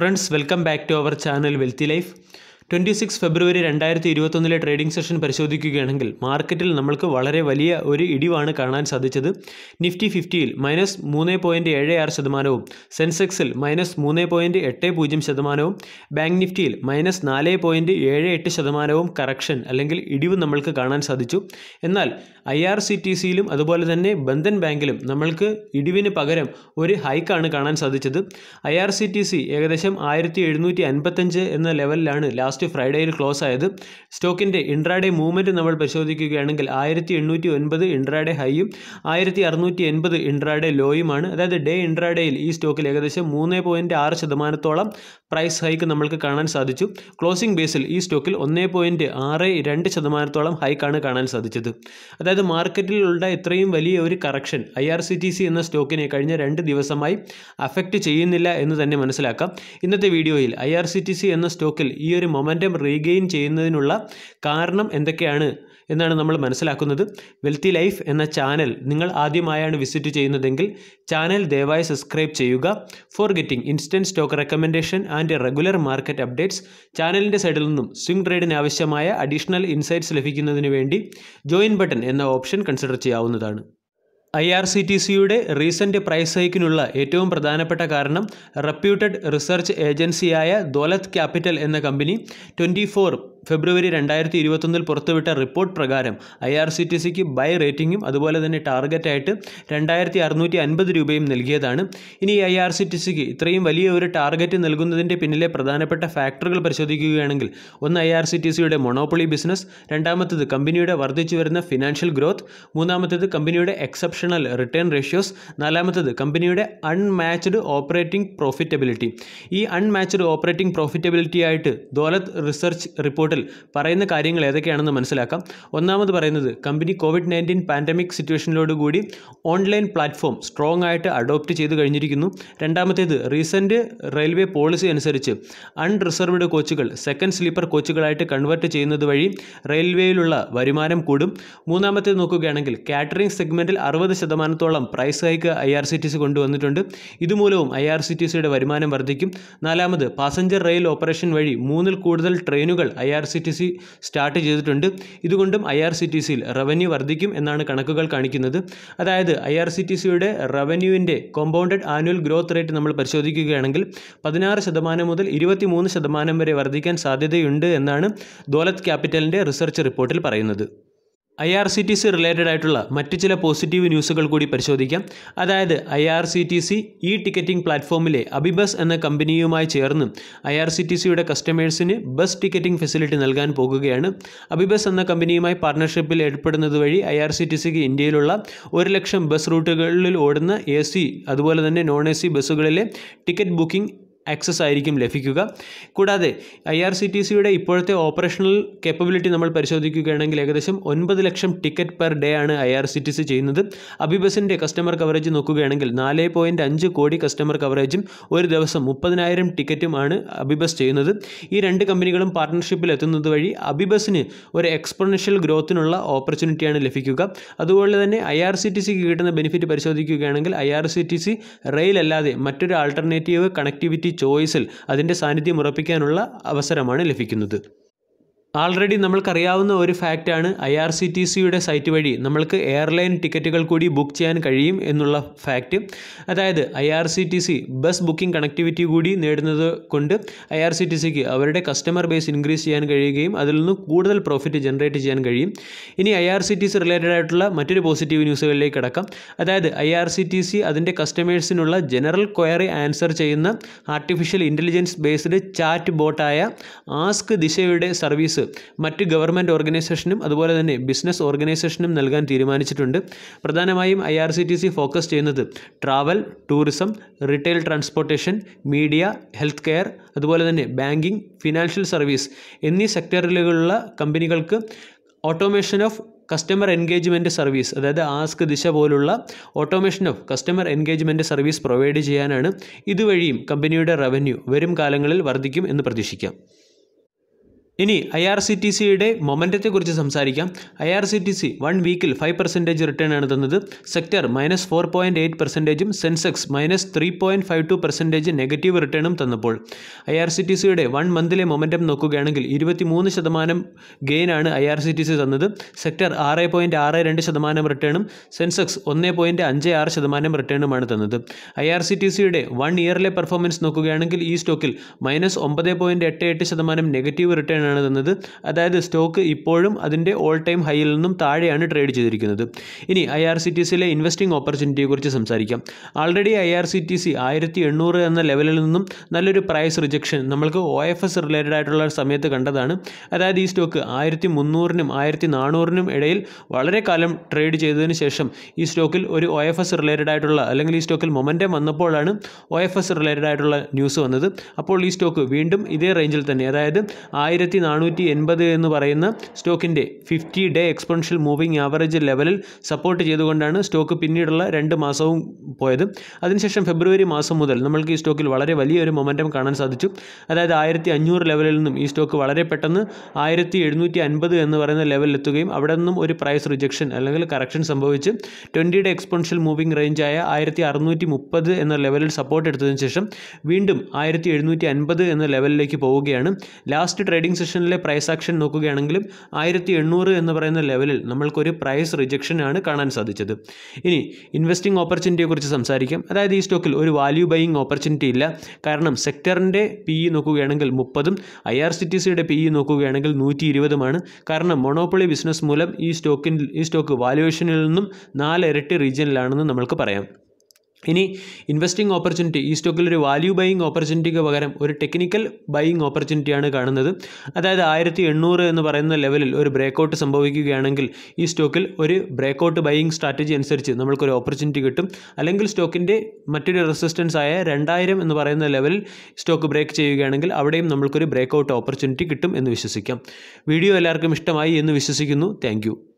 Friends, welcome back to our channel Wealthy Life. Twenty six February രണ്ടായിരത്തി ഇരുപത്തൊന്നിലെ trading session പരിശോധിക്കുകയാണെങ്കിൽ മാർക്കറ്റിൽ നമ്മൾക്ക് വളരെ വലിയ ഒരു ഇടിവാണ് കാണാൻ സാധിച്ചത്. നിഫ്റ്റി ഫിഫ്റ്റിയിൽ മൈനസ് മൂന്ന് പോയിന്റ് ഏഴ് ആറ് ശതമാനവും സെൻസെക്സിൽ മൈനസ് മൂന്ന് പോയിന്റ് എട്ട് പൂജ്യം ശതമാനവും ബാങ്ക് നിഫ്റ്റിയിൽ മൈനസ് നാല് പോയിന്റ് ഏഴ് എട്ട് ശതമാനവും കറക്ഷൻ അല്ലെങ്കിൽ ഇടിവ് നമ്മൾക്ക് കാണാൻ സാധിച്ചു. എന്നാൽ ഐ ആർ സി ടി സിയിലും അതുപോലെ തന്നെ ബന്ധൻ ബാങ്കിലും നമ്മൾക്ക് ഇടിവിന് പകരം ഒരു ഹൈക്കാണ് കാണാൻ സാധിച്ചത്. I R C T C ഏകദേശം ആയിരത്തി എഴുന്നൂറ്റി അൻപത്തഞ്ച് എന്ന ലെവലിലാണ് ലാസ്റ്റ് ഫ്രൈഡേയിൽ ക്ലോസ് ആയത്. സ്റ്റോക്കിന്റെ ഇൻട്രാഡേ മൂവ്മെന്റ് നമ്മൾ പരിശോധിക്കുകയാണെങ്കിൽ ആയിരത്തി എണ്ണൂറ്റി ഒൻപത് ഇൻട്രാഡേ ഹൈയും ആയിരത്തി അറുന്നൂറ്റി എൺപത് ഇൻട്രാഡേ ലോയുമാണ് അതായത് ഡേ ഇൻട്രാഡേയിൽ ഈ സ്റ്റോക്കിൽ ഏകദേശം മൂന്ന് പോയിന്റ് ആറ് ശതമാനത്തോളം പ്രൈസ് ഹൈക്ക് നമ്മൾക്ക് കാണാൻ സാധിച്ചു. ക്ലോസിംഗ് ബേസിൽ ഈ സ്റ്റോക്കിൽ ഒന്നേ പോയിന്റ് ആറ് രണ്ട് ശതമാനത്തോളം ഹൈക്കാണ് കാണാൻ സാധിച്ചത്. അതായത് മാർക്കറ്റിലുള്ള ഇത്രയും വലിയ ഒരു correction I R C T C എന്ന സ്റ്റോക്കിനെ കഴിഞ്ഞ രണ്ട് ദിവസമായി അഫക്റ്റ് ചെയ്യുന്നില്ല എന്ന് തന്നെ മനസ്സിലാക്കാം. ഇന്നത്തെ വീഡിയോയിൽ I R C T C എന്ന സ്റ്റോക്കിൽ ഈ ഒരു മൊമെന്റം റീഗെയിൻ ചെയ്യുന്നതിനുള്ള കാരണം എന്തൊക്കെയാണ് എന്നാണ് നമ്മൾ മനസ്സിലാക്കുന്നത്. വെൽത്തി ലൈഫ് എന്ന ചാനൽ നിങ്ങൾ ആദ്യമായാണ് വിസിറ്റ് ചെയ്യുന്നതെങ്കിൽ ചാനൽ ദയവായി സബ്സ്ക്രൈബ് ചെയ്യുക. For getting instant stock recommendation and regular market updates ചാനലിന്റെ സൈഡിൽ നിന്നും സ്വിംഗ് ട്രേഡിന് ആവശ്യമായ അഡീഷണൽ ഇൻസൈറ്റ്സ് ലഭിക്കുന്നതിന് വേണ്ടി ജോയിൻ ബട്ടൺ എന്ന ഓപ്ഷൻ കൺസിഡർ ചെയ്യാവുന്നതാണ്. ഐ ആർ സി ടി സിയുടെ റീസെന്റ് പ്രൈസ് ഹൈക്കിനുള്ള ഏറ്റവും പ്രധാനപ്പെട്ട കാരണം റെപ്യൂട്ടഡ് റിസർച്ച് ഏജൻസിയായ ദോലത് ക്യാപിറ്റൽ എന്ന കമ്പനി ട്വന്റി ഫോർ ഫെബ്രുവരി രണ്ടായിരത്തി ഇരുപത്തൊന്നിൽ പുറത്തുവിട്ട റിപ്പോർട്ട് പ്രകാരം ഐ ആർ സി ടി സിക്ക് ബൈ റേറ്റിംഗും അതുപോലെ തന്നെ ടാർഗറ്റായിട്ട് രണ്ടായിരത്തി അറുന്നൂറ്റി അൻപത് രൂപയും നൽകിയതാണ്. ഇനി ഐ ആർ സി ടി സിക്ക് ഇത്രയും വലിയ ഒരു ടാർഗറ്റ് നൽകുന്നതിന്റെ പിന്നിലെ പ്രധാനപ്പെട്ട ഫാക്ടറുകൾ പരിശോധിക്കുകയാണെങ്കിൽ ഒന്ന് ഐ ആർ സി ടി സിയുടെ മൊണോപ്പൊളി ബിസിനസ് രണ്ടാമത്തത് കമ്പനിയുടെ വർദ്ധിച്ചു വരുന്ന ഫിനാൻഷ്യൽ ഗ്രോത്ത് മൂന്നാമത്തത് കമ്പനിയുടെ എക്സെപ്ഷണൽ റിട്ടേൺ റേഷ്യോസ് നാലാമത്തത് കമ്പനിയുടെ അൺമാച്ച്ഡ് ഓപ്പറേറ്റിംഗ് പ്രോഫിറ്റബിലിറ്റി. ഈ അൺമാച്ച്ഡ് ഓപ്പറേറ്റിംഗ് പ്രോഫിറ്റബിലിറ്റി ആയിട്ട് ദോലത്ത് റിസർച്ച് റിപ്പോർട്ടിൽ പറയുന്ന കാര്യങ്ങൾ ഏതൊക്കെയാണെന്ന് മനസ്സിലാക്കാം. ഒന്നാമത് പറയുന്നത് കമ്പനി കോവിഡ് നയന്റീൻ പാൻഡമിക് സിറ്റുവേഷനിലോടുകൂടി ഓൺലൈൻ പ്ലാറ്റ്ഫോം സ്ട്രോങ് ആയിട്ട് അഡോപ്റ്റ് ചെയ്ത് കഴിഞ്ഞിരിക്കുന്നു. രണ്ടാമത്തേത് റീസെന്റ് റെയിൽവേ പോളിസി അനുസരിച്ച് അൺറിസർവ്ഡ് കോച്ചുകൾ സെക്കൻഡ് സ്ലീപ്പർ കോച്ചുകളായിട്ട് കൺവേർട്ട് ചെയ്യുന്നത് വഴി റെയിൽവേയിലുള്ള വരുമാനം കൂടും. മൂന്നാമത്തേത് നോക്കുകയാണെങ്കിൽ കാറ്ററിംഗ് സെഗ്മെന്റിൽ അറുപത് ശതമാനത്തോളം price hike I R C T C കൊണ്ടുവന്നിട്ടുണ്ട്. ഇതുമൂലവും ഐ ആർ സി ടി സിയുടെ വരുമാനം വർദ്ധിക്കും. നാലാമത് പാസഞ്ചർ റെയിൽ ഓപ്പറേഷൻ വഴി മൂന്നിൽ കൂടുതൽ ട്രെയിനുകൾ I R C T C start ചെയ്തിട്ടുണ്ട്. ഇതുകൊണ്ടും ഐ ആർ സി ടി സിയിൽ റവന്യൂ വർദ്ധിക്കും എന്നാണ് കണക്കുകൾ കാണിക്കുന്നത്. അതായത് ഐ ആർ സി ടി സിയുടെ റവന്യൂവിന്റെ കോമ്പൗണ്ടഡ് ആനുവൽ ഗ്രോത്ത് റേറ്റ് നമ്മൾ പരിശോധിക്കുകയാണെങ്കിൽ പതിനാറ് ശതമാനം മുതൽ ഇരുപത്തി മൂന്ന് ശതമാനം വരെ വർദ്ധിക്കാൻ സാധ്യതയുണ്ട് എന്നാണ് ദോലത് ക്യാപിറ്റലിന്റെ റിസർച്ച് റിപ്പോർട്ടിൽ പറയുന്നത്. I R C T C related ആയിട്ടുള്ള മറ്റ് ചില പോസിറ്റീവ് ന്യൂസുകൾ കൂടി പരിശോധിക്കാം. അതായത് I R C T C E ticketing പ്ലാറ്റ്ഫോമിലെ AbhiBus എന്ന കമ്പനിയുമായി ചേർന്ന് ഐ ആർ സി ടി സിയുടെ കസ്റ്റമേഴ്സിന് ബസ് ടിക്കറ്റിംഗ് ഫെസിലിറ്റി നൽകാൻ പോകുകയാണ്. അബിബസ് എന്ന കമ്പനിയുമായി പാർട്ണർഷിപ്പിൽ ഏർപ്പെടുന്നത് വഴി ഐ ആർ സി ടി സിക്ക് ഇന്ത്യയിലുള്ള ഒരു ലക്ഷം ബസ് റൂട്ടുകളിൽ ഓടുന്ന എ സി അതുപോലെ തന്നെ നോൺ എ സി ബസ്സുകളിലെ ടിക്കറ്റ് ബുക്കിംഗ് ആക്സസ് ആയിരിക്കും ലഭിക്കുക. കൂടാതെ ഐ ആർ സി ടി സിയുടെ ഇപ്പോഴത്തെ ഓപ്പറേഷണൽ കേപ്പബിലിറ്റി നമ്മൾ പരിശോധിക്കുകയാണെങ്കിൽ ഏകദേശം ഒൻപത് ലക്ഷം ടിക്കറ്റ് പെർ ഡേ ആണ് I R C T C ചെയ്യുന്നത്. അബിബസിന്റെ കസ്റ്റമർ കവറേജ് നോക്കുകയാണെങ്കിൽ നാല് പോയിന്റ് അഞ്ച് കോടി കസ്റ്റമർ കവറേജും ഒരു ദിവസം മുപ്പതിനായിരം ടിക്കറ്റുമാണ് അബിബസ് ചെയ്യുന്നത്. ഈ രണ്ട് കമ്പനികളും പാർട്ട്ണർഷിപ്പിൽ എത്തുന്നത് വഴി അബിബസിന് ഒരു എക്സ്പൊണൻഷ്യൽ ഗ്രോത്തിനുള്ള ഓപ്പർച്യൂണിറ്റിയാണ് ലഭിക്കുക. അതുപോലെ തന്നെ ഐ ആർ സി ടി സിക്ക് കിട്ടുന്ന ബെനിഫിറ്റ് പരിശോധിക്കുകയാണെങ്കിൽ I R C T C rail അല്ലാതെ മറ്റൊരു ആൾട്ടർനേറ്റീവ് കണക്ടിവിറ്റി ചോയ്സിൽ അതിന്റെ സാന്നിധ്യം ഉറപ്പിക്കാനുള്ള അവസരമാണ് ലഭിക്കുന്നത്. ആൾറെഡി നമ്മൾക്കറിയാവുന്ന ഒരു ഫാക്റ്റാണ് ഐ ആർ സി ടി സിയുടെ സൈറ്റ് വഴി നമ്മൾക്ക് എയർലൈൻ ടിക്കറ്റുകൾ കൂടി ബുക്ക് ചെയ്യാൻ കഴിയും എന്നുള്ള ഫാക്റ്റ് അതായത് I R C T C bus booking connectivity കൂടി നേടുന്നത് കൊണ്ട് ഐ ആർ സി ടി സിക്ക് അവരുടെ കസ്റ്റമർ ബേസ് ഇൻക്രീസ് ചെയ്യാൻ കഴിയുകയും അതിൽ നിന്ന് കൂടുതൽ പ്രോഫിറ്റ് ജനറേറ്റ് ചെയ്യാൻ കഴിയും. ഇനി I R C T C related ആയിട്ടുള്ള മറ്റൊരു പോസിറ്റീവ് ന്യൂസുകളിലേക്ക് കിടക്കാം. അതായത് I R C T C അതിന്റെ കസ്റ്റമേഴ്സിനുള്ള ജനറൽ ക്വയറി ആൻസർ ചെയ്യുന്ന ആർട്ടിഫിഷ്യൽ ഇന്റലിജൻസ് ബേസ്ഡ് ചാറ്റ് ബോട്ടായ ആസ്ക് ദിശയുടെ സർവീസ് മറ്റ് ഗവൺമെന്റ് ഓർഗനൈസേഷനും അതുപോലെ തന്നെ ബിസിനസ് ഓർഗനൈസേഷനും നൽകാൻ തീരുമാനിച്ചിട്ടുണ്ട്. പ്രധാനമായും I R C T C focus ചെയ്യുന്നത് travel tourism retail transportation media health care അതുപോലെ തന്നെ ബാങ്കിങ് ഫിനാൻഷ്യൽ സർവീസ് എന്നീ സെക്ടറിലുള്ള കമ്പനികൾക്ക് automation of customer engagement service അതായത് ആസ്ക് ദിശ പോലുള്ള automation of customer engagement service provide ചെയ്യാനാണ് ഇതുവഴിയും കമ്പനിയുടെ റവന്യൂ വരും കാലങ്ങളിൽ വർദ്ധിക്കും എന്ന് പ്രതീക്ഷിക്കാം. ഇനി ഐ ആർ സി ടി സിയുടെ മൊമെന്റത്തെക്കുറിച്ച് സംസാരിക്കാം. I R C T C one വീക്കിൽ ഫൈവ് പെർസെന്റേജ് റിട്ടേൺ ആണ് തന്നത്. Sector minus four point eight പെർസെന്റേജും Sensex minus three point five two percentage negative റിട്ടേണും തന്നപ്പോൾ. ഐ ആർ സി ടി സിയുടെ വൺ മന്തിലെ മൊമെന്റം നോക്കുകയാണെങ്കിൽ ഇരുപത്തി മൂന്ന് ശതമാനം ആണ് I R C T C തന്നത്. സെക്ടർ ആറ് പോയിന്റ് ആറ് രണ്ട് ശതമാനം റിട്ടേണും സെൻസെക്സ് ഒന്ന് പോയിന്റ് അഞ്ച് ആറ് ശതമാനം റിട്ടേണുമാണ് തന്നത്. ഐ ആർ സി ടി സിയുടെ വൺ ഇയറിലെ പെർഫോമൻസ് നോക്കുകയാണെങ്കിൽ ഈ സ്റ്റോക്കിൽ മൈനസ് ഒമ്പത് പോയിന്റ് എട്ട് എട്ട് ശതമാനം നെഗറ്റീവ് റിട്ടേൺ ആണ് തന്നത്? അതായത് സ്റ്റോക്ക് ഇപ്പോഴും അതിന്റെ ഓൾ ടൈം ഹൈയിൽ നിന്നും താഴെയാണ് ട്രേഡ് ചെയ്തിരിക്കുന്നത്. ഇനി ഐ ആർ സി ടി സിയിലെ ഇൻവെസ്റ്റിംഗ് ഓപ്പർച്യൂണിറ്റിയെക്കുറിച്ച് സംസാരിക്കാം. Already I R C T C ആയിരത്തി എണ്ണൂറ് എന്ന ലെവലിൽ നിന്നും നല്ലൊരു പ്രൈസ് റിജക്ഷൻ നമ്മൾക്ക് ഒ എഫ് എസ് റിലേറ്റഡ് ആയിട്ടുള്ള സമയത്ത് കണ്ടതാണ്. അതായത് ഈ സ്റ്റോക്ക് ആയിരത്തി മുന്നൂറിനും ആയിരത്തി നാനൂറിനും ഇടയിൽ വളരെ കാലം ട്രേഡ് ചെയ്തതിന് ശേഷം ഈ സ്റ്റോക്കിൽ ഒരു ഒ എഫ് എസ് റിലേറ്റഡ് ആയിട്ടുള്ള അല്ലെങ്കിൽ ഈ സ്റ്റോക്കിൽ മൊമന്റം വന്നപ്പോഴാണ് ഒ എഫ് എസ് റിലേറ്റഡ് ആയിട്ടുള്ള ന്യൂസ് വന്നത്. അപ്പോൾ ഈ സ്റ്റോക്ക് വീണ്ടും ഇതേ റേഞ്ചിൽ തന്നെ. അതായത് ആയിരത്തി നാനൂറ്റി എൺപത് എന്ന് പറയുന്ന സ്റ്റോക്കിന്റെ fifty day exponential moving average ലെവലിൽ സപ്പോർട്ട് ചെയ്തുകൊണ്ടാണ് സ്റ്റോക്ക് പിന്നീടുള്ള രണ്ട് മാസവും പോയത്. അതിനുശേഷം ഫെബ്രുവരി മാസം മുതൽ നമ്മൾക്ക് ഈ സ്റ്റോക്കിൽ വളരെ വലിയൊരു മൊമെന്റം കാണാൻ സാധിച്ചു. അതായത് ആയിരത്തി അഞ്ഞൂറ് ലെവലിൽ നിന്നും ഈ സ്റ്റോക്ക് വളരെ പെട്ടെന്ന് ആയിരത്തി എഴുന്നൂറ്റി അൻപത് എന്ന് പറയുന്ന ലെവലിൽ എത്തുകയും അവിടെ നിന്നും ഒരു പ്രൈസ് റിജക്ഷൻ അല്ലെങ്കിൽ കറക്ഷൻ സംഭവിച്ച് ട്വന്റി ഡേ എക്സ്പെൻഷ്യൽ മൂവിങ് റേഞ്ചായ ആയിരത്തി അറുന്നൂറ്റി മുപ്പത് എന്ന ലെവലിൽ സപ്പോർട്ട് എടുത്തതിന് ശേഷം വീണ്ടും ആയിരത്തി എഴുന്നൂറ്റി അൻപത് എന്ന ലെവലിലേക്ക് പോവുകയാണ്. ലാസ്റ്റ് ട്രേഡിംഗ് സെഷനിലെ പ്രൈസ് ആക്ഷൻ നോക്കുകയാണെങ്കിലും ആയിരത്തി എണ്ണൂറ് എന്ന് പറയുന്ന ലെവലിൽ നമ്മൾക്കൊരു പ്രൈസ് റിജക്ഷൻ ആണ് കാണാൻ സാധിച്ചത്. ഇനി ഇൻവെസ്റ്റിംഗ് ഓപ്പർച്യൂണിറ്റിയെക്കുറിച്ച് സംസാരിക്കാം. അതായത് ഈ സ്റ്റോക്കിൽ ഒരു വാല്യൂ ബൈയിങ് ഓപ്പർച്യൂണിറ്റി ഇല്ല. കാരണം സെക്ടറിന്റെ പി ഇ നോക്കുകയാണെങ്കിൽ മുപ്പതും ഐ ആർ സി ടി സിയുടെ പി ഇ നോക്കുകയാണെങ്കിൽ നൂറ്റി ഇരുപതുമാണ് കാരണം മൊണോപ്പൊളി ബിസിനസ് മൂലം ഈ സ്റ്റോക്കിൽ ഈ സ്റ്റോക്ക് വാല്യുവേഷനിൽ നിന്നും നാല് ഇരട്ടി റീജിയനിലാണെന്ന് നമുക്ക് പറയാം. ഇനി ഇൻവെസ്റ്റിംഗ് ഓപ്പർച്യൂണിറ്റി ഈ സ്റ്റോക്കിൽ ഒരു വാല്യൂ ബൈയിങ് ഓപ്പർച്യൂണിറ്റിക്ക് പകരം ഒരു ടെക്നിക്കൽ ബൈയിങ് ഓപ്പർച്യൂണിറ്റിയാണ് കാണുന്നത്. അതായത് ആയിരത്തി എണ്ണൂറ് എന്ന് പറയുന്ന ലെവലിൽ ഒരു ബ്രേക്കൗട്ട് സംഭവിക്കുകയാണെങ്കിൽ ഈ സ്റ്റോക്കിൽ ഒരു ബ്രേക്കൗട്ട് ബൈയിങ് സ്ട്രാറ്റജി അനുസരിച്ച് നമ്മൾക്കൊരു ഓപ്പർച്യൂണിറ്റി കിട്ടും. അല്ലെങ്കിൽ സ്റ്റോക്കിന്റെ മറ്റൊരു റെസിസ്റ്റൻസ് ആയ രണ്ടായിരം എന്ന് പറയുന്ന ലെവലിൽ സ്റ്റോക്ക് ബ്രേക്ക് ചെയ്യുകയാണെങ്കിൽ അവിടെയും നമ്മൾക്കൊരു ബ്രേക്കൗട്ട് ഓപ്പർച്യൂണിറ്റി കിട്ടും എന്ന് വിശ്വസിക്കാം. വീഡിയോ എല്ലാവർക്കും ഇഷ്ടമായി എന്ന് വിശ്വസിക്കുന്നു. താങ്ക്